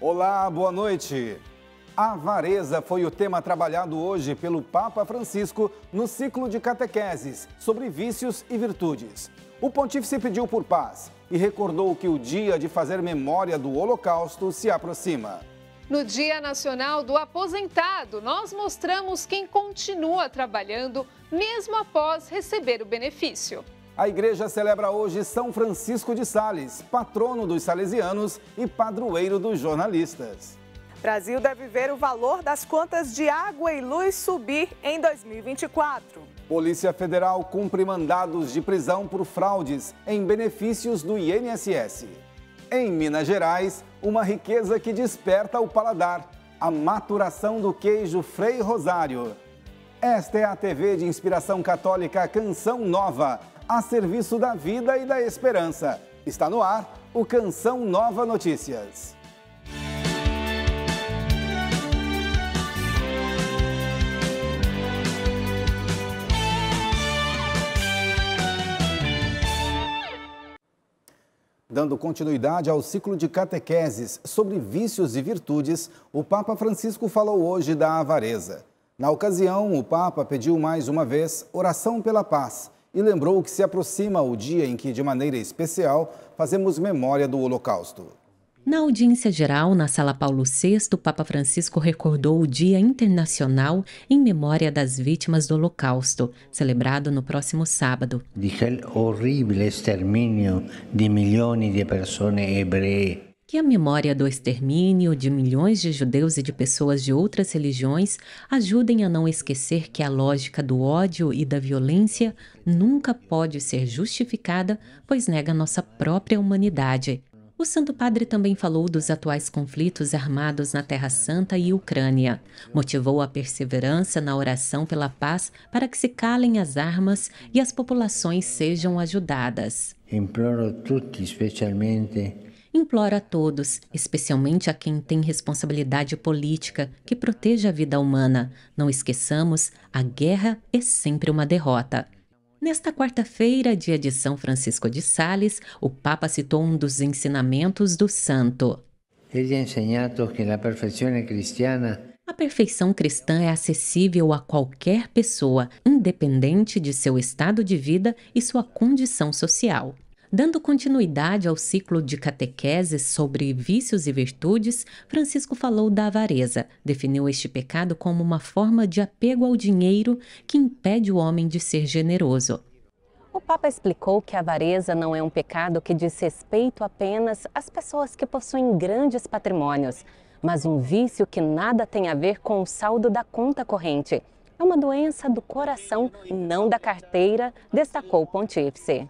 Olá, boa noite. A avareza foi o tema trabalhado hoje pelo Papa Francisco no ciclo de catequeses sobre vícios e virtudes. O pontífice pediu por paz e recordou que o dia de fazer memória do Holocausto se aproxima. No Dia Nacional do Aposentado, nós mostramos quem continua trabalhando mesmo após receber o benefício. A igreja celebra hoje São Francisco de Sales, patrono dos salesianos e padroeiro dos jornalistas. Brasil deve ver o valor das contas de água e luz subir em 2024. Polícia Federal cumpre mandados de prisão por fraudes em benefícios do INSS. Em Minas Gerais, uma riqueza que desperta o paladar, a maturação do queijo Frei Rosário. Esta é a TV de inspiração católica Canção Nova, a serviço da vida e da esperança. Está no ar o Canção Nova Notícias. Dando continuidade ao ciclo de catequeses sobre vícios e virtudes, o Papa Francisco falou hoje da avareza. Na ocasião, o Papa pediu mais uma vez oração pela paz e lembrou que se aproxima o dia em que, de maneira especial, fazemos memória do Holocausto. Na audiência geral, na Sala Paulo VI, o Papa Francisco recordou o Dia Internacional em memória das vítimas do Holocausto, celebrado no próximo sábado. Aquele horrível extermínio de milhões de pessoas hebreias que a memória do extermínio de milhões de judeus e de pessoas de outras religiões ajudem a não esquecer que a lógica do ódio e da violência nunca pode ser justificada, pois nega nossa própria humanidade. O Santo Padre também falou dos atuais conflitos armados na Terra Santa e Ucrânia. Motivou a perseverança na oração pela paz para que se calem as armas e as populações sejam ajudadas. Imploro tutti, especialmente implora a todos, especialmente a quem tem responsabilidade política, que proteja a vida humana. Não esqueçamos, a guerra é sempre uma derrota. Nesta quarta-feira, dia de São Francisco de Sales, o Papa citou um dos ensinamentos do santo. Ele ha ensinado que a perfeição cristiana a perfeição cristã é acessível a qualquer pessoa, independente de seu estado de vida e sua condição social. Dando continuidade ao ciclo de catequeses sobre vícios e virtudes, Francisco falou da avareza. Definiu este pecado como uma forma de apego ao dinheiro que impede o homem de ser generoso. O Papa explicou que a avareza não é um pecado que diz respeito apenas às pessoas que possuem grandes patrimônios, mas um vício que nada tem a ver com o saldo da conta corrente. É uma doença do coração, não da carteira, destacou o pontífice.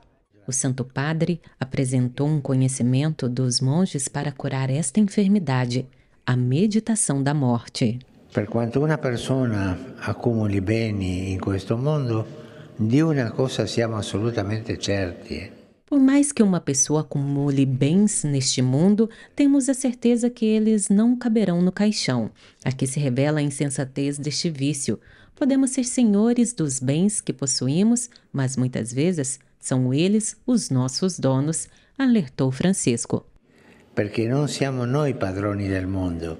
O Santo Padre apresentou um conhecimento dos monges para curar esta enfermidade, a meditação da morte. Per quanto uma pessoa acumuli beni in questo mondo, di una cosa siamo assolutamente certi. Por mais que uma pessoa acumule bens neste mundo, temos a certeza que eles não caberão no caixão. Aqui se revela a insensatez deste vício. Podemos ser senhores dos bens que possuímos, mas muitas vezes são eles os nossos donos, alertou Francisco. Porque não somos nós padrões do mundo.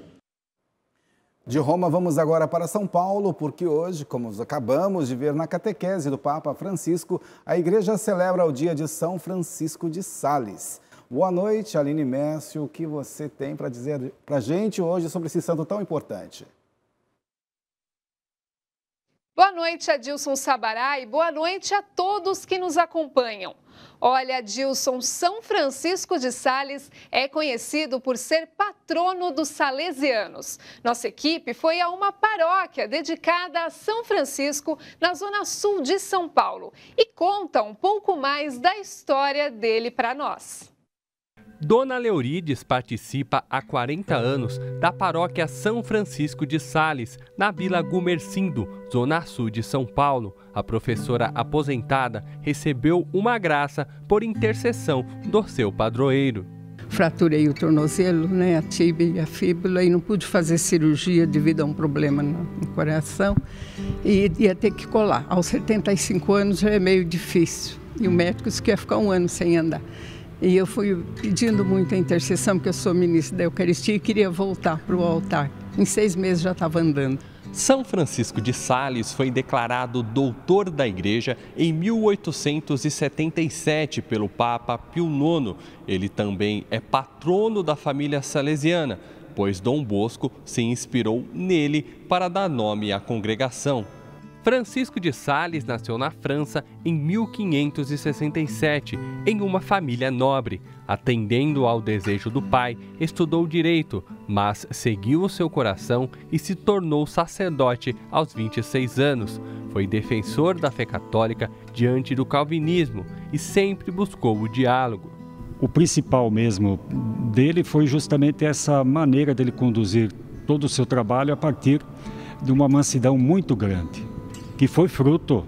De Roma, vamos agora para São Paulo, porque hoje, como acabamos de ver na catequese do Papa Francisco, a igreja celebra o dia de São Francisco de Sales. Boa noite, Aline Messi. O que você tem para dizer para a gente hoje sobre esse santo tão importante? Boa noite, Adilson Sabará, e boa noite a todos que nos acompanham. Olha, Adilson, São Francisco de Sales é conhecido por ser patrono dos salesianos. Nossa equipe foi a uma paróquia dedicada a São Francisco, na zona sul de São Paulo, e conta um pouco mais da história dele para nós. Dona Leurides participa há 40 anos da paróquia São Francisco de Sales, na Vila Gumercindo, zona sul de São Paulo. A professora aposentada recebeu uma graça por intercessão do seu padroeiro. Fraturei o tornozelo, né, a tíbia e a fíbula e não pude fazer cirurgia devido a um problema no, no coração e ia ter que colar. Aos 75 anos já é meio difícil e o médico disse que ia ficar um ano sem andar. E eu fui pedindo muito a intercessão, porque eu sou ministra da Eucaristia e queria voltar para o altar. Em seis meses já estava andando. São Francisco de Sales foi declarado doutor da Igreja em 1877 pelo Papa Pio IX. Ele também é patrono da família salesiana, pois Dom Bosco se inspirou nele para dar nome à congregação. Francisco de Sales nasceu na França em 1567, em uma família nobre. Atendendo ao desejo do pai, estudou direito, mas seguiu o seu coração e se tornou sacerdote aos 26 anos. Foi defensor da fé católica diante do calvinismo e sempre buscou o diálogo. O principal mesmo dele foi justamente essa maneira dele conduzir todo o seu trabalho a partir de uma mansidão muito grande que foi fruto,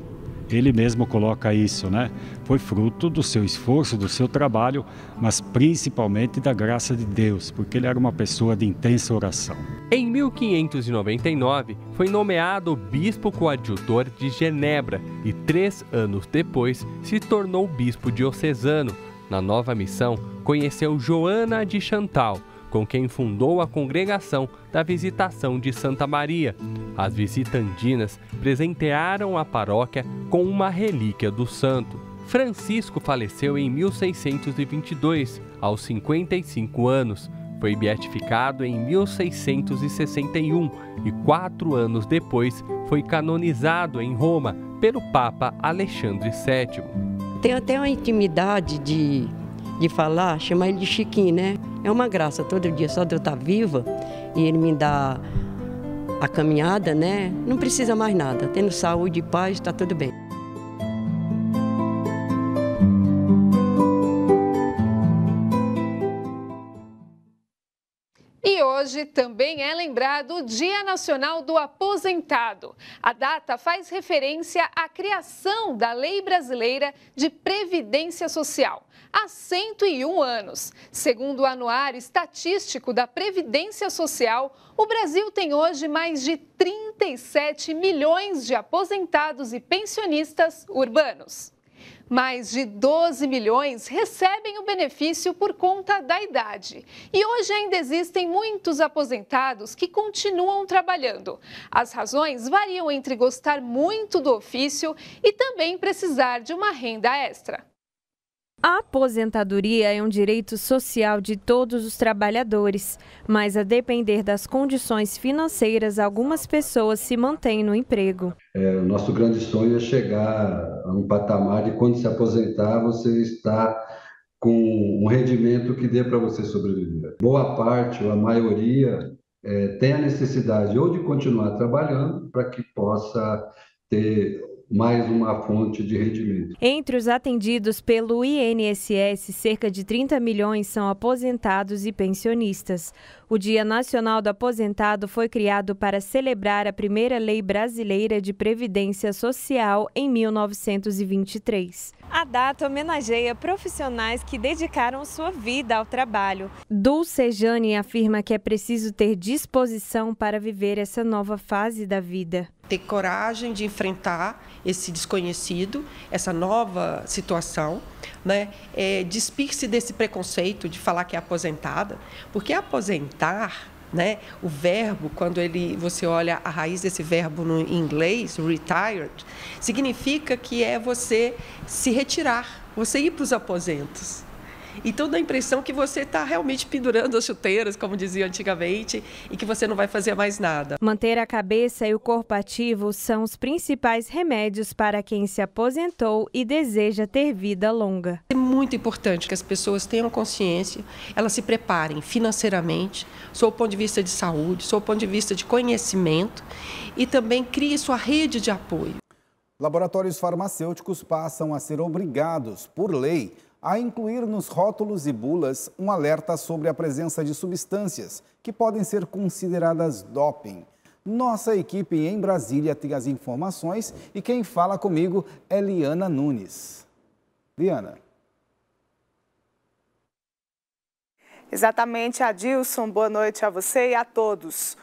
ele mesmo coloca isso, né? Foi fruto do seu esforço, do seu trabalho, mas principalmente da graça de Deus, porque ele era uma pessoa de intensa oração. Em 1599, foi nomeado bispo coadjutor de Genebra e três anos depois se tornou bispo diocesano. Na nova missão, conheceu Joana de Chantal, com quem fundou a congregação da Visitação de Santa Maria. As visitandinas presentearam a paróquia com uma relíquia do santo. Francisco faleceu em 1622, aos 55 anos. Foi beatificado em 1661 e quatro anos depois foi canonizado em Roma pelo Papa Alexandre VII. Tem até uma intimidade de de falar, chamar ele de Chiquinho, né? É uma graça todo dia, só de eu estar viva e ele me dá a caminhada, né? Não precisa mais nada. Tendo saúde e paz, está tudo bem. E hoje também é lembrado o Dia Nacional do Aposentado. A data faz referência à criação da Lei Brasileira de Previdência Social há 101 anos. Segundo o Anuário Estatístico da Previdência Social, o Brasil tem hoje mais de 37 milhões de aposentados e pensionistas urbanos. Mais de 12 milhões recebem o benefício por conta da idade. E hoje ainda existem muitos aposentados que continuam trabalhando. As razões variam entre gostar muito do ofício e também precisar de uma renda extra. A aposentadoria é um direito social de todos os trabalhadores, mas a depender das condições financeiras, algumas pessoas se mantêm no emprego. É, o nosso grande sonho é chegar a um patamar de quando se aposentar, você está com um rendimento que dê para você sobreviver. Boa parte, ou a maioria, é, tem a necessidade ou de continuar trabalhando para que possa ter mais uma fonte de rendimento. Entre os atendidos pelo INSS, cerca de 30 milhões são aposentados e pensionistas. O Dia Nacional do Aposentado foi criado para celebrar a primeira lei brasileira de previdência social em 1923. A data homenageia profissionais que dedicaram sua vida ao trabalho. Dulce Jane afirma que é preciso ter disposição para viver essa nova fase da vida. Ter coragem de enfrentar esse desconhecido, essa nova situação, né? É, despir-se desse preconceito de falar que é aposentada, porque aposentar né? O verbo, quando ele, você olha a raiz desse verbo no inglês, retired, significa que é você se retirar, você ir para os aposentos. Então dá a impressão que você está realmente pendurando as chuteiras, como dizia antigamente, e que você não vai fazer mais nada. Manter a cabeça e o corpo ativos são os principais remédios para quem se aposentou e deseja ter vida longa. É muito importante que as pessoas tenham consciência, elas se preparem financeiramente, sob o ponto de vista de saúde, sob o ponto de vista de conhecimento, e também crie sua rede de apoio. Laboratórios farmacêuticos passam a ser obrigados, por lei, a incluir nos rótulos e bulas um alerta sobre a presença de substâncias que podem ser consideradas doping. Nossa equipe em Brasília tem as informações e quem fala comigo é Liana Nunes. Liana. Exatamente, Adilson. Boa noite a você e a todos.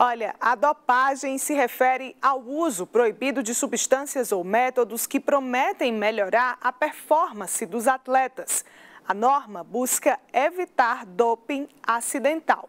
Olha, a dopagem se refere ao uso proibido de substâncias ou métodos que prometem melhorar a performance dos atletas. A norma busca evitar doping acidental.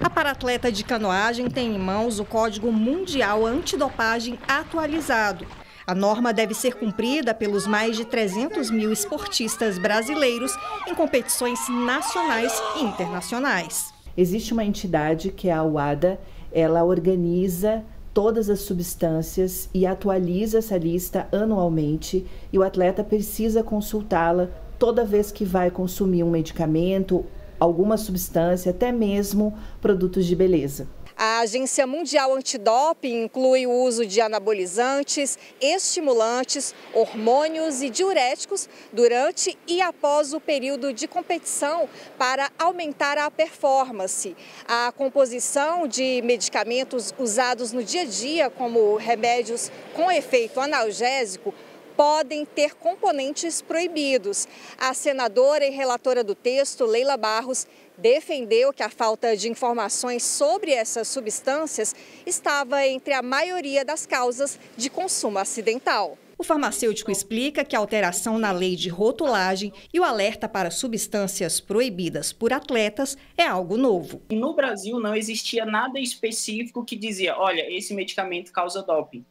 A paratleta de canoagem tem em mãos o Código Mundial Antidopagem atualizado. A norma deve ser cumprida pelos mais de 300 mil esportistas brasileiros em competições nacionais e internacionais. Existe uma entidade que é a UADA, ela organiza todas as substâncias e atualiza essa lista anualmente e o atleta precisa consultá-la toda vez que vai consumir um medicamento, alguma substância, até mesmo produtos de beleza. A Agência Mundial Antidoping inclui o uso de anabolizantes, estimulantes, hormônios e diuréticos durante e após o período de competição para aumentar a performance. A composição de medicamentos usados no dia a dia, como remédios com efeito analgésico, podem ter componentes proibidos. A senadora e relatora do texto, Leila Barros, defendeu que a falta de informações sobre essas substâncias estava entre a maioria das causas de consumo acidental. O farmacêutico explica que a alteração na lei de rotulagem e o alerta para substâncias proibidas por atletas é algo novo. No Brasil não existia nada específico que dizia, olha, esse medicamento causa doping.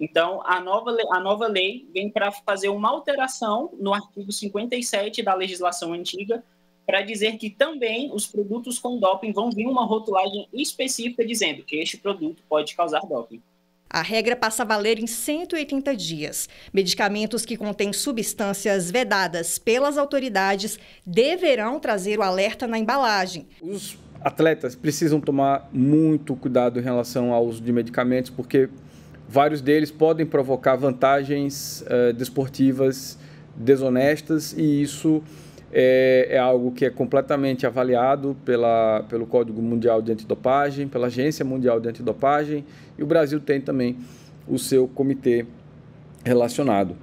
Então, a nova, a nova lei vem para fazer uma alteração no artigo 57 da legislação antiga, para dizer que também os produtos com doping vão vir uma rotulagem específica dizendo que este produto pode causar doping. A regra passa a valer em 180 dias. Medicamentos que contêm substâncias vedadas pelas autoridades deverão trazer o alerta na embalagem. Os atletas precisam tomar muito cuidado em relação ao uso de medicamentos, porque vários deles podem provocar vantagens uh, desportivas desonestas e isso é, é, algo que é completamente avaliado pela, pelo Código Mundial de Antidopagem, pela Agência Mundial de Antidopagem, e o Brasil tem também o seu comitê relacionado.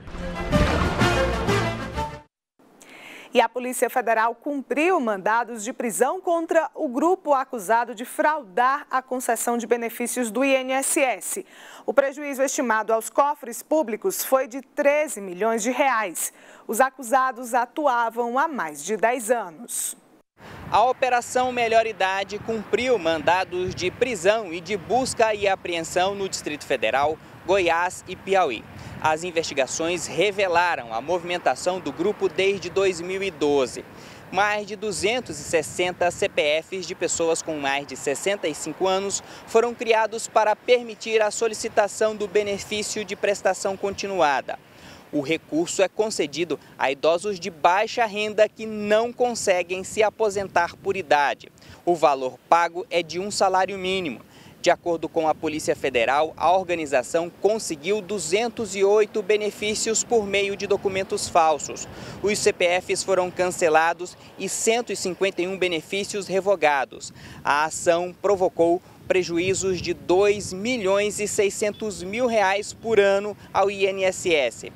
E a Polícia Federal cumpriu mandados de prisão contra o grupo acusado de fraudar a concessão de benefícios do INSS. O prejuízo estimado aos cofres públicos foi de 13 milhões de reais. Os acusados atuavam há mais de 10 anos. A Operação Melhor Idade cumpriu mandados de prisão e de busca e apreensão no Distrito Federal, Goiás e Piauí. As investigações revelaram a movimentação do grupo desde 2012. Mais de 260 CPFs de pessoas com mais de 65 anos foram criados para permitir a solicitação do benefício de prestação continuada. O recurso é concedido a idosos de baixa renda que não conseguem se aposentar por idade. O valor pago é de um salário mínimo. De acordo com a Polícia Federal, a organização conseguiu 208 benefícios por meio de documentos falsos. Os CPFs foram cancelados e 151 benefícios revogados. A ação provocou prejuízos de 2 milhões e 600 mil reais por ano ao INSS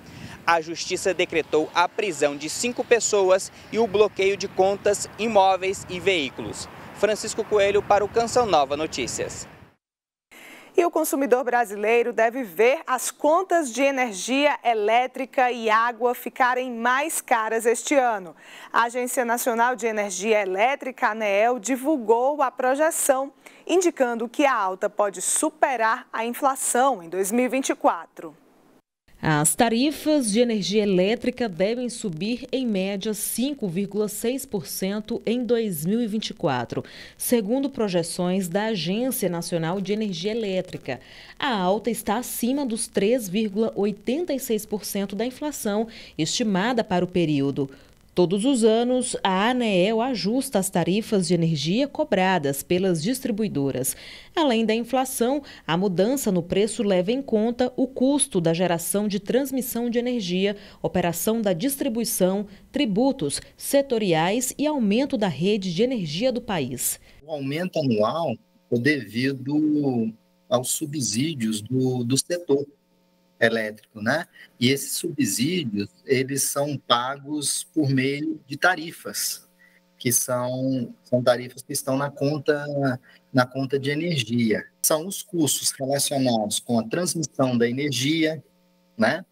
a Justiça decretou a prisão de cinco pessoas e o bloqueio de contas, imóveis e veículos. Francisco Coelho para o Canção Nova Notícias. E o consumidor brasileiro deve ver as contas de energia elétrica e água ficarem mais caras este ano. A Agência Nacional de Energia Elétrica, ANEEL, divulgou a projeção, indicando que a alta pode superar a inflação em 2024. As tarifas de energia elétrica devem subir em média 5,6% em 2024, segundo projeções da Agência Nacional de Energia Elétrica. A alta está acima dos 3,86% da inflação estimada para o período. Todos os anos, a ANEEL ajusta as tarifas de energia cobradas pelas distribuidoras. Além da inflação, a mudança no preço leva em conta o custo da geração de transmissão de energia, operação da distribuição, tributos setoriais e aumento da rede de energia do país. O aumento anual é devido aos subsídios do, do setor elétrico, né? E esses subsídios, eles são pagos por meio de tarifas, que são, são tarifas que estão na conta, na conta de energia. São os custos relacionados com a transmissão da energia, né?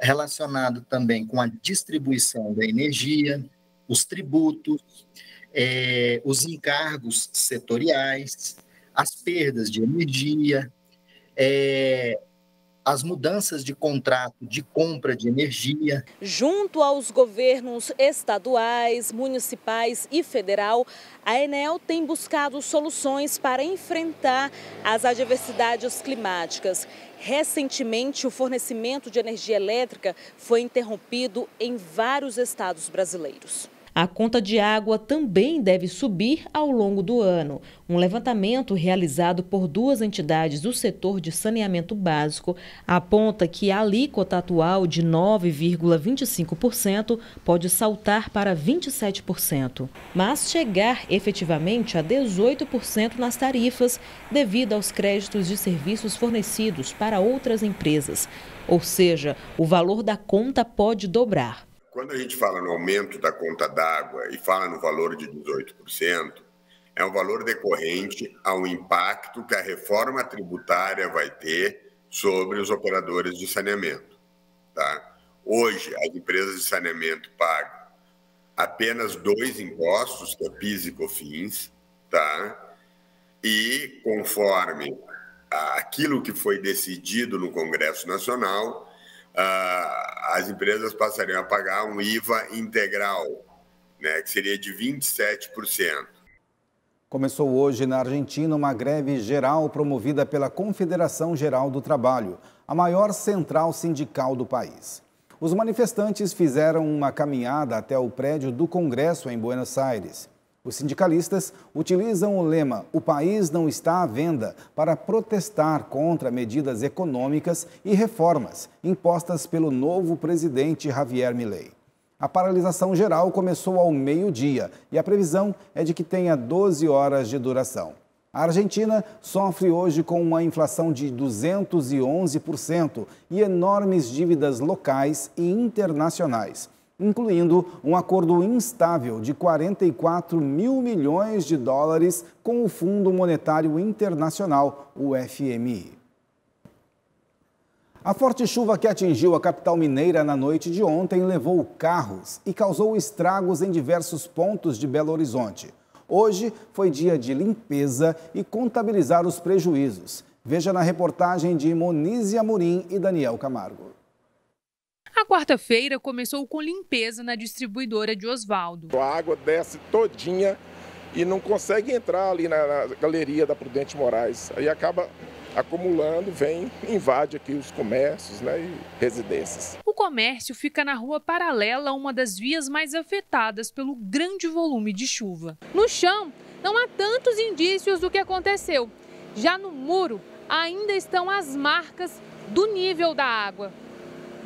Relacionado também com a distribuição da energia, os tributos, é, os encargos setoriais, as perdas de energia, é, as mudanças de contrato de compra de energia. Junto aos governos estaduais, municipais e federal, a Enel tem buscado soluções para enfrentar as adversidades climáticas. Recentemente, o fornecimento de energia elétrica foi interrompido em vários estados brasileiros. A conta de água também deve subir ao longo do ano. Um levantamento realizado por duas entidades do setor de saneamento básico aponta que a alíquota atual de 9,25% pode saltar para 27%, mas chegar efetivamente a 18% nas tarifas devido aos créditos de serviços fornecidos para outras empresas. Ou seja, o valor da conta pode dobrar. Quando a gente fala no aumento da conta d'água e fala no valor de 18%, é um valor decorrente ao impacto que a reforma tributária vai ter sobre os operadores de saneamento. Tá? Hoje, as empresas de saneamento pagam apenas dois impostos, que é PIS e COFINS, tá? e conforme aquilo que foi decidido no Congresso Nacional, as empresas passariam a pagar um IVA integral, né, que seria de 27%. Começou hoje na Argentina uma greve geral promovida pela Confederação Geral do Trabalho, a maior central sindical do país. Os manifestantes fizeram uma caminhada até o prédio do Congresso em Buenos Aires. Os sindicalistas utilizam o lema O país não está à venda para protestar contra medidas econômicas e reformas impostas pelo novo presidente Javier Milei. A paralisação geral começou ao meio-dia e a previsão é de que tenha 12 horas de duração. A Argentina sofre hoje com uma inflação de 211% e enormes dívidas locais e internacionais incluindo um acordo instável de 44 mil milhões de dólares com o Fundo Monetário Internacional, o FMI. A forte chuva que atingiu a capital mineira na noite de ontem levou carros e causou estragos em diversos pontos de Belo Horizonte. Hoje foi dia de limpeza e contabilizar os prejuízos. Veja na reportagem de Monize Amorim e Daniel Camargo. A quarta-feira começou com limpeza na distribuidora de Osvaldo. A água desce todinha e não consegue entrar ali na, na galeria da Prudente Moraes. Aí acaba acumulando, vem, invade aqui os comércios né, e residências. O comércio fica na rua paralela a uma das vias mais afetadas pelo grande volume de chuva. No chão, não há tantos indícios do que aconteceu. Já no muro, ainda estão as marcas do nível da água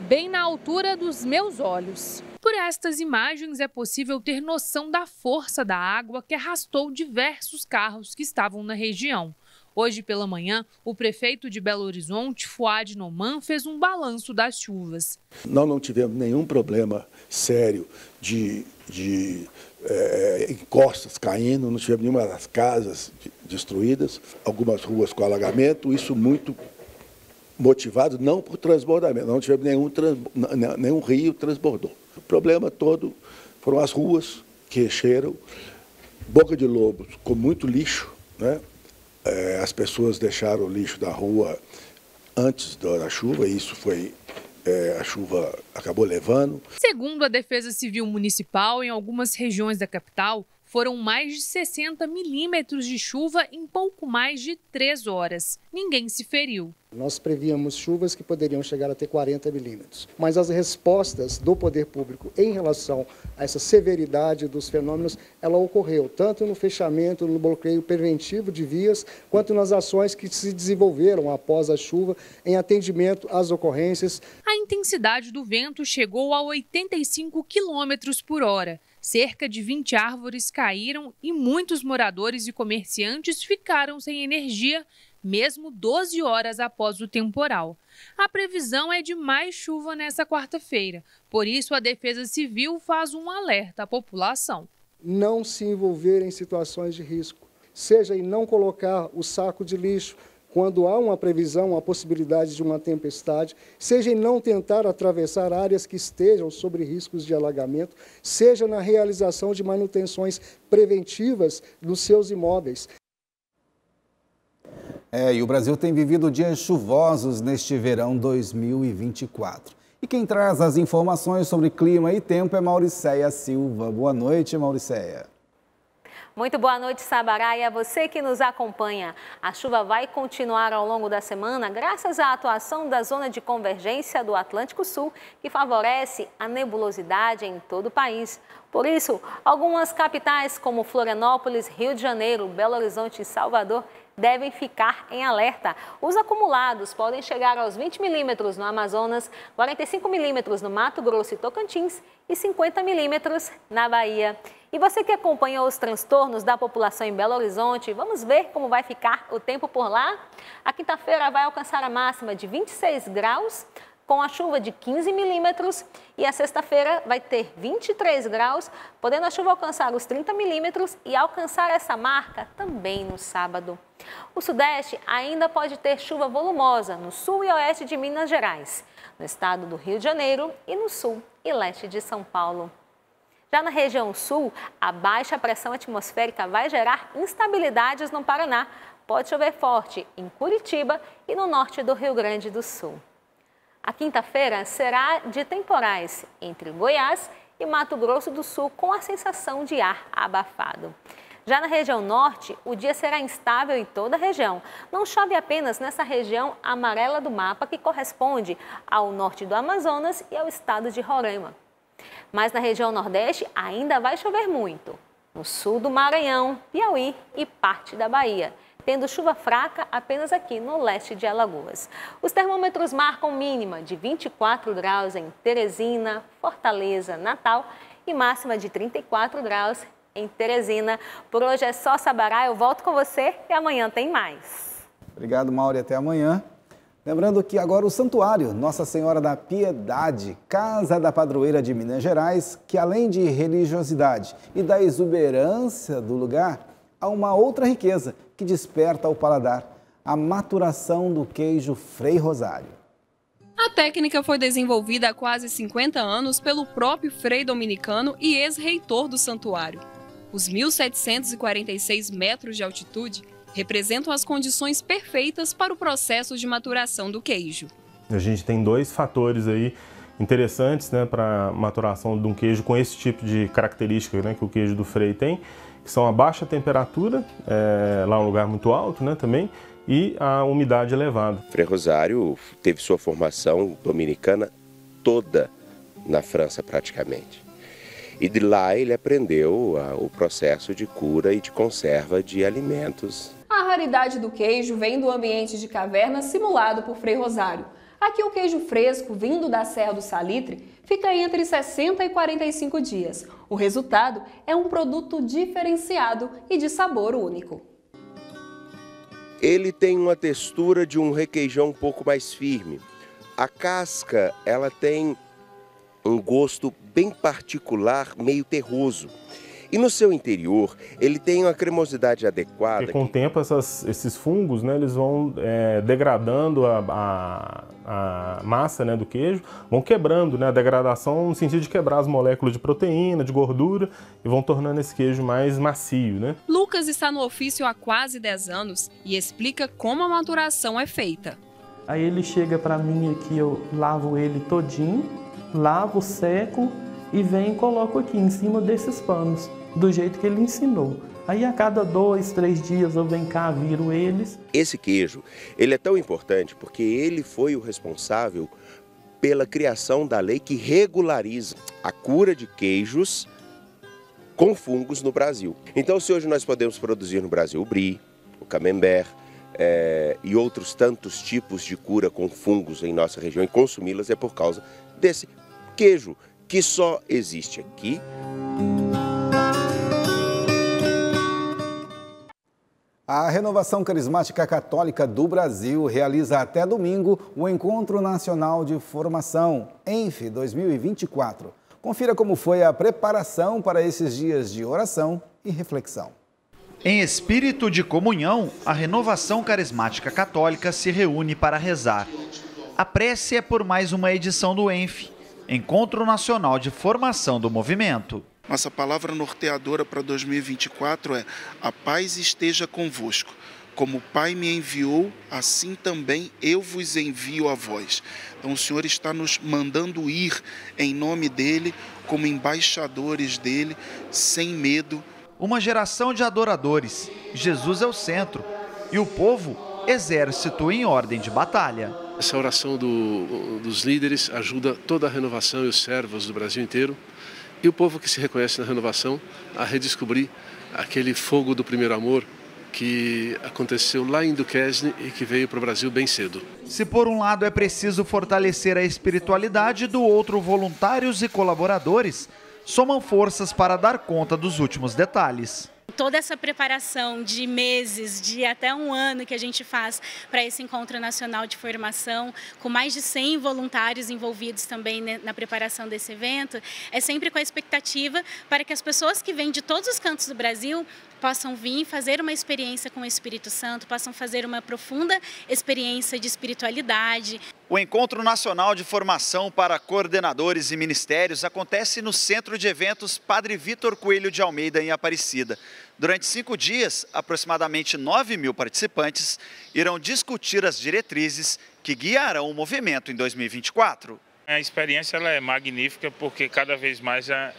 bem na altura dos meus olhos. Por estas imagens é possível ter noção da força da água que arrastou diversos carros que estavam na região. Hoje pela manhã, o prefeito de Belo Horizonte, Fuad Noman, fez um balanço das chuvas. Nós não tivemos nenhum problema sério de, de é, encostas caindo, não tivemos nenhuma das casas destruídas, algumas ruas com alagamento, isso muito motivado não por transbordamento, não tivemos nenhum, nenhum rio transbordou. O problema todo foram as ruas que encheram, Boca de Lobos com muito lixo, né? É, as pessoas deixaram o lixo da rua antes da chuva, e isso foi é, a chuva acabou levando. Segundo a Defesa Civil Municipal, em algumas regiões da capital, foram mais de 60 milímetros de chuva em pouco mais de três horas. Ninguém se feriu. Nós prevíamos chuvas que poderiam chegar a ter 40 milímetros, mas as respostas do poder público em relação a essa severidade dos fenômenos, ela ocorreu tanto no fechamento, no bloqueio preventivo de vias, quanto nas ações que se desenvolveram após a chuva em atendimento às ocorrências. A intensidade do vento chegou a 85 quilômetros por hora. Cerca de 20 árvores caíram e muitos moradores e comerciantes ficaram sem energia, mesmo 12 horas após o temporal. A previsão é de mais chuva nessa quarta-feira, por isso a Defesa Civil faz um alerta à população. Não se envolver em situações de risco, seja em não colocar o saco de lixo quando há uma previsão, a possibilidade de uma tempestade, seja em não tentar atravessar áreas que estejam sobre riscos de alagamento, seja na realização de manutenções preventivas dos seus imóveis. É, e o Brasil tem vivido dias chuvosos neste verão 2024. E quem traz as informações sobre clima e tempo é Mauricéia Silva. Boa noite, Mauricéia. Muito boa noite, Sabará, e a você que nos acompanha. A chuva vai continuar ao longo da semana graças à atuação da zona de convergência do Atlântico Sul, que favorece a nebulosidade em todo o país. Por isso, algumas capitais como Florianópolis, Rio de Janeiro, Belo Horizonte e Salvador devem ficar em alerta. Os acumulados podem chegar aos 20 milímetros no Amazonas, 45 milímetros no Mato Grosso e Tocantins e 50 milímetros na Bahia. E você que acompanha os transtornos da população em Belo Horizonte, vamos ver como vai ficar o tempo por lá? A quinta-feira vai alcançar a máxima de 26 graus, com a chuva de 15 milímetros e a sexta-feira vai ter 23 graus, podendo a chuva alcançar os 30 milímetros e alcançar essa marca também no sábado. O sudeste ainda pode ter chuva volumosa no sul e oeste de Minas Gerais, no estado do Rio de Janeiro e no sul e leste de São Paulo. Já na região sul, a baixa pressão atmosférica vai gerar instabilidades no Paraná. Pode chover forte em Curitiba e no norte do Rio Grande do Sul. A quinta-feira será de temporais entre Goiás e Mato Grosso do Sul, com a sensação de ar abafado. Já na região norte, o dia será instável em toda a região. Não chove apenas nessa região amarela do mapa, que corresponde ao norte do Amazonas e ao estado de Roraima. Mas na região nordeste ainda vai chover muito. No sul do Maranhão, Piauí e parte da Bahia tendo chuva fraca apenas aqui no leste de Alagoas. Os termômetros marcam mínima de 24 graus em Teresina, Fortaleza, Natal e máxima de 34 graus em Teresina. Por hoje é só Sabará, eu volto com você e amanhã tem mais. Obrigado, Mauro, e até amanhã. Lembrando que agora o Santuário Nossa Senhora da Piedade, Casa da Padroeira de Minas Gerais, que além de religiosidade e da exuberância do lugar, há uma outra riqueza que desperta o paladar, a maturação do queijo Frei Rosário. A técnica foi desenvolvida há quase 50 anos pelo próprio Frei Dominicano e ex-reitor do santuário. Os 1.746 metros de altitude representam as condições perfeitas para o processo de maturação do queijo. A gente tem dois fatores aí interessantes né, para a maturação de um queijo com esse tipo de característica né, que o queijo do Frei tem, que são a baixa temperatura, é, lá um lugar muito alto né, também, e a umidade elevada. Frei Rosário teve sua formação dominicana toda na França praticamente. E de lá ele aprendeu a, o processo de cura e de conserva de alimentos. A raridade do queijo vem do ambiente de caverna simulado por Frei Rosário. Aqui o queijo fresco, vindo da Serra do Salitre, fica entre 60 e 45 dias. O resultado é um produto diferenciado e de sabor único. Ele tem uma textura de um requeijão um pouco mais firme. A casca, ela tem um gosto bem particular, meio terroso. E no seu interior, ele tem uma cremosidade adequada. E com o tempo, essas, esses fungos, né, eles vão é, degradando a, a, a, massa né, do queijo, vão quebrando, né, a degradação no sentido de quebrar as moléculas de proteína, de gordura, e vão tornando esse queijo mais macio. Né? Lucas está no ofício há quase 10 anos e explica como a maturação é feita. Aí ele chega para mim aqui, eu lavo ele todinho, lavo, seco e venho e coloco aqui em cima desses panos do jeito que ele ensinou. Aí a cada dois, três dias eu venho cá, viro eles. Esse queijo, ele é tão importante porque ele foi o responsável pela criação da lei que regulariza a cura de queijos com fungos no Brasil. Então, se hoje nós podemos produzir no Brasil o brie, o camembert é, e outros tantos tipos de cura com fungos em nossa região e consumi-las é por causa desse queijo que só existe aqui. A Renovação Carismática Católica do Brasil realiza até domingo o Encontro Nacional de Formação, ENF 2024. Confira como foi a preparação para esses dias de oração e reflexão. Em espírito de comunhão, a renovação carismática católica se reúne para rezar. A prece é por mais uma edição do ENF, Encontro Nacional de Formação do Movimento. Nossa palavra norteadora para 2024 é: a paz esteja convosco. Como o Pai me enviou, assim também eu vos envio a vós. Então o Senhor está nos mandando ir em nome dele, como embaixadores dele, sem medo. Uma geração de adoradores. Jesus é o centro. E o povo, exército em ordem de batalha. Essa oração do, dos líderes ajuda toda a renovação e os servos do Brasil inteiro. E o povo que se reconhece na renovação a redescobrir aquele fogo do primeiro amor que aconteceu lá em Duquesne e que veio para o Brasil bem cedo. Se por um lado é preciso fortalecer a espiritualidade, do outro voluntários e colaboradores somam forças para dar conta dos últimos detalhes toda essa preparação de meses, de até um ano que a gente faz para esse encontro nacional de formação, com mais de 100 voluntários envolvidos também na preparação desse evento, é sempre com a expectativa para que as pessoas que vêm de todos os cantos do Brasil possam vir fazer uma experiência com o Espírito Santo, possam fazer uma profunda experiência de espiritualidade. O Encontro Nacional de Formação para Coordenadores e Ministérios acontece no Centro de Eventos Padre Vitor Coelho de Almeida, em Aparecida. Durante cinco dias, aproximadamente 9 mil participantes irão discutir as diretrizes que guiarão o movimento em 2024. A experiência ela é magnífica porque cada vez mais a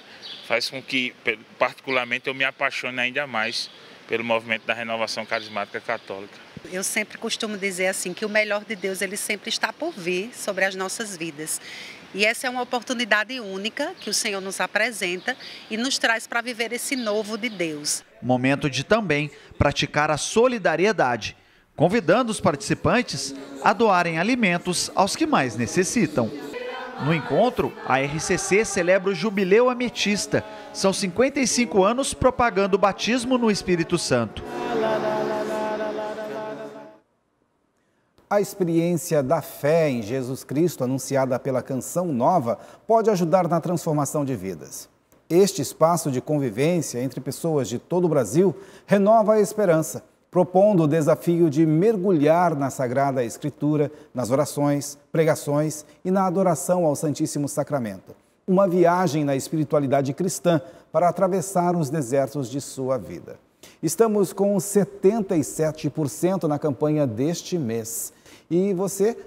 faz com que, particularmente, eu me apaixone ainda mais pelo movimento da renovação carismática católica. Eu sempre costumo dizer assim que o melhor de Deus ele sempre está por vir sobre as nossas vidas. E essa é uma oportunidade única que o Senhor nos apresenta e nos traz para viver esse novo de Deus. Momento de também praticar a solidariedade, convidando os participantes a doarem alimentos aos que mais necessitam. No encontro, a RCC celebra o Jubileu Ametista. São 55 anos propagando o batismo no Espírito Santo. A experiência da fé em Jesus Cristo, anunciada pela Canção Nova, pode ajudar na transformação de vidas. Este espaço de convivência entre pessoas de todo o Brasil renova a esperança propondo o desafio de mergulhar na Sagrada Escritura, nas orações, pregações e na adoração ao Santíssimo Sacramento. Uma viagem na espiritualidade cristã para atravessar os desertos de sua vida. Estamos com 77% na campanha deste mês e você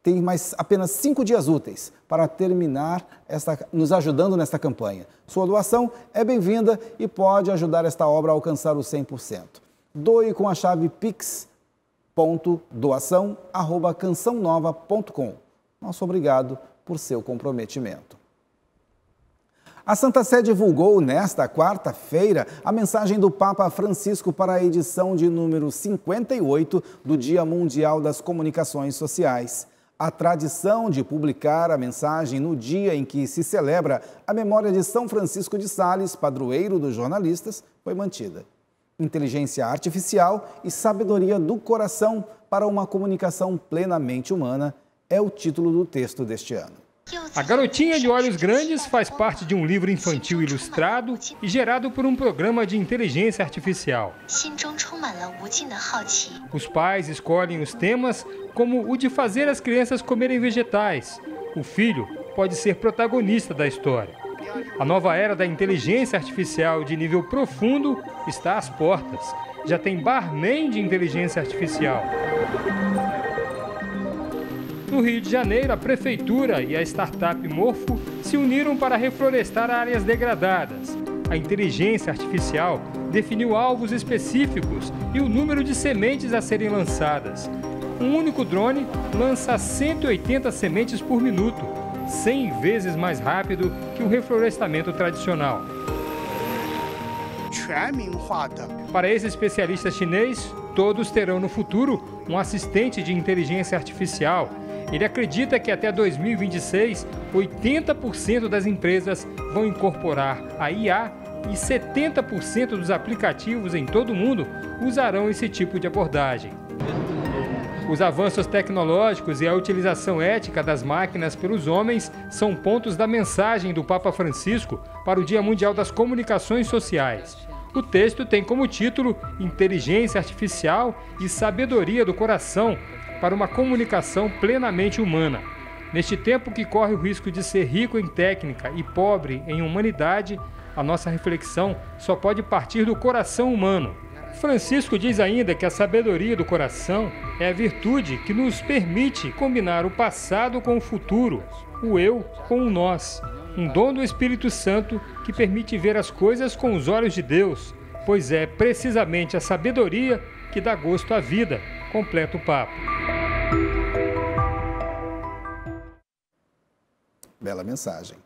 tem mais apenas cinco dias úteis para terminar esta, nos ajudando nesta campanha. Sua doação é bem-vinda e pode ajudar esta obra a alcançar os 100%. Doe com a chave pix.doação@cançãonova.com. Nosso obrigado por seu comprometimento. A Santa Sé divulgou nesta quarta-feira a mensagem do Papa Francisco para a edição de número 58 do Dia Mundial das Comunicações Sociais. A tradição de publicar a mensagem no dia em que se celebra a memória de São Francisco de Sales, padroeiro dos jornalistas, foi mantida inteligência artificial e sabedoria do coração para uma comunicação plenamente humana é o título do texto deste ano. A Garotinha de Olhos Grandes faz parte de um livro infantil ilustrado e gerado por um programa de inteligência artificial. Os pais escolhem os temas como o de fazer as crianças comerem vegetais. O filho pode ser protagonista da história. A nova era da inteligência artificial de nível profundo está às portas. Já tem barman de inteligência artificial. No Rio de Janeiro, a prefeitura e a startup Morfo se uniram para reflorestar áreas degradadas. A inteligência artificial definiu alvos específicos e o número de sementes a serem lançadas. Um único drone lança 180 sementes por minuto, 100 vezes mais rápido que o reflorestamento tradicional. Para esse especialista chinês, todos terão no futuro um assistente de inteligência artificial. Ele acredita que até 2026, 80% das empresas vão incorporar a IA e 70% dos aplicativos em todo o mundo usarão esse tipo de abordagem. Os avanços tecnológicos e a utilização ética das máquinas pelos homens são pontos da mensagem do Papa Francisco para o Dia Mundial das Comunicações Sociais. O texto tem como título Inteligência Artificial e Sabedoria do Coração para uma comunicação plenamente humana. Neste tempo que corre o risco de ser rico em técnica e pobre em humanidade, a nossa reflexão só pode partir do coração humano. Francisco diz ainda que a sabedoria do coração é a virtude que nos permite combinar o passado com o futuro, o eu com o nós. Um dom do Espírito Santo que permite ver as coisas com os olhos de Deus, pois é precisamente a sabedoria que dá gosto à vida. Completa o papo. Bela mensagem.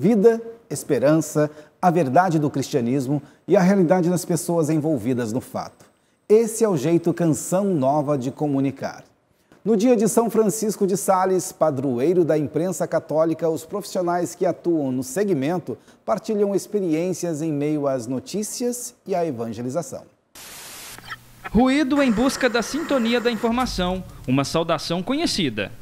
Vida, esperança, a verdade do cristianismo e a realidade das pessoas envolvidas no fato. Esse é o jeito Canção Nova de comunicar. No dia de São Francisco de Sales, padroeiro da imprensa católica, os profissionais que atuam no segmento partilham experiências em meio às notícias e à evangelização. Ruído em busca da sintonia da informação, uma saudação conhecida.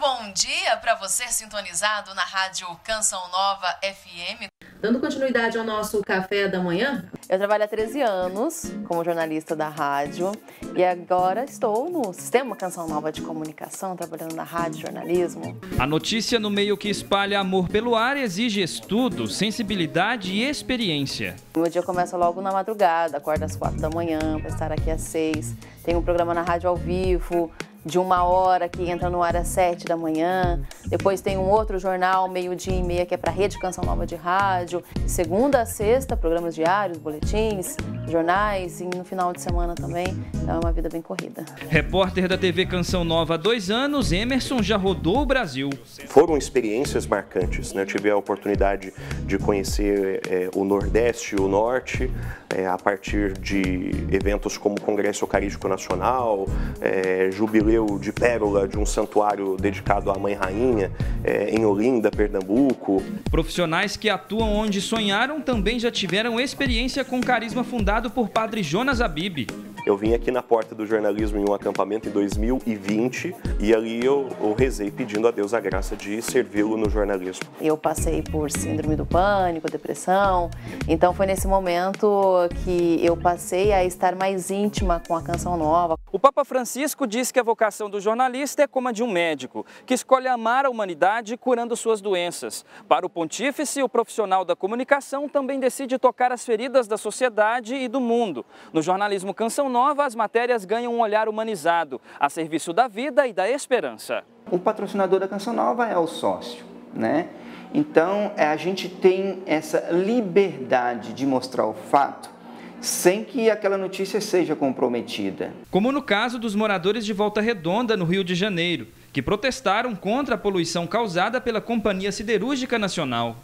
Bom dia para você sintonizado na Rádio Canção Nova FM. Dando continuidade ao nosso café da manhã. Eu trabalho há 13 anos como jornalista da rádio e agora estou no Sistema Canção Nova de Comunicação, trabalhando na rádio jornalismo. A notícia no meio que espalha amor pelo ar exige estudo, sensibilidade e experiência. O meu dia começa logo na madrugada, acordo às 4 da manhã para estar aqui às 6. Tem um programa na rádio ao vivo, de uma hora que entra no ar às sete da manhã. Depois tem um outro jornal, meio-dia e meia, que é para a Rede Canção Nova de Rádio. Segunda a sexta, programas diários, boletins, jornais e no final de semana também. Então é uma vida bem corrida. Repórter da TV Canção Nova há dois anos, Emerson já rodou o Brasil. Foram experiências marcantes. Né? Eu tive a oportunidade de conhecer é, o Nordeste e o Norte é, a partir de eventos como o Congresso Eucarístico Nacional, é, Jubileu de Pérola de um santuário dedicado à Mãe Rainha, é, em Olinda, Pernambuco. Profissionais que atuam onde sonharam também já tiveram experiência com carisma fundado por Padre Jonas Abib. Eu vim aqui na porta do jornalismo em um acampamento em 2020 e ali eu, eu rezei pedindo a Deus a graça de servi-lo no jornalismo. Eu passei por síndrome do pânico, depressão, então foi nesse momento que eu passei a estar mais íntima com a canção nova. O Papa Francisco diz que a vocação do jornalista é como a de um médico, que escolhe amar a humanidade curando suas doenças. Para o pontífice, o profissional da comunicação também decide tocar as feridas da sociedade e do mundo. No jornalismo Canção Nova, as matérias ganham um olhar humanizado, a serviço da vida e da esperança. O patrocinador da Canção Nova é o sócio, né? Então, a gente tem essa liberdade de mostrar o fato sem que aquela notícia seja comprometida. Como no caso dos moradores de Volta Redonda, no Rio de Janeiro, que protestaram contra a poluição causada pela Companhia Siderúrgica Nacional.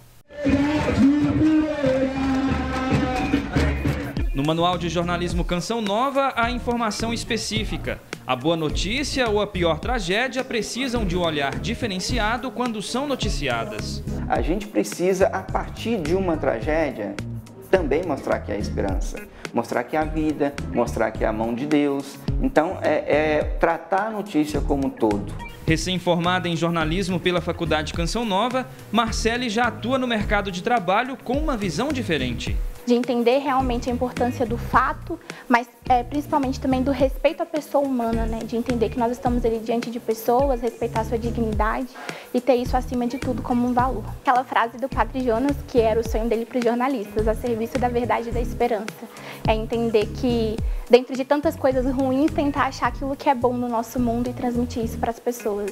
No Manual de Jornalismo Canção Nova, há informação específica. A boa notícia ou a pior tragédia precisam de um olhar diferenciado quando são noticiadas. A gente precisa, a partir de uma tragédia, também mostrar que há esperança, mostrar que há vida, mostrar que há a mão de Deus. Então, é, é tratar a notícia como um todo. Recém-formada em jornalismo pela Faculdade Canção Nova, Marcele já atua no mercado de trabalho com uma visão diferente de entender realmente a importância do fato, mas é, principalmente também do respeito à pessoa humana, né? De entender que nós estamos ali diante de pessoas, respeitar sua dignidade e ter isso acima de tudo como um valor. Aquela frase do Padre Jonas, que era o sonho dele para os jornalistas, a serviço da verdade e da esperança. É entender que, dentro de tantas coisas ruins, tentar achar aquilo que é bom no nosso mundo e transmitir isso para as pessoas.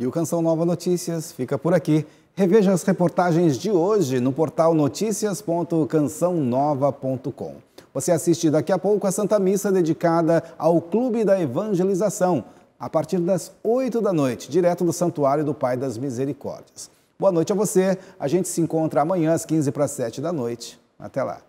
E o Canção Nova Notícias fica por aqui. Reveja as reportagens de hoje no portal noticias.cançãonova.com. Você assiste daqui a pouco a Santa Missa dedicada ao Clube da Evangelização, a partir das 8 da noite, direto do Santuário do Pai das Misericórdias. Boa noite a você. A gente se encontra amanhã às 15 para 7 da noite. Até lá.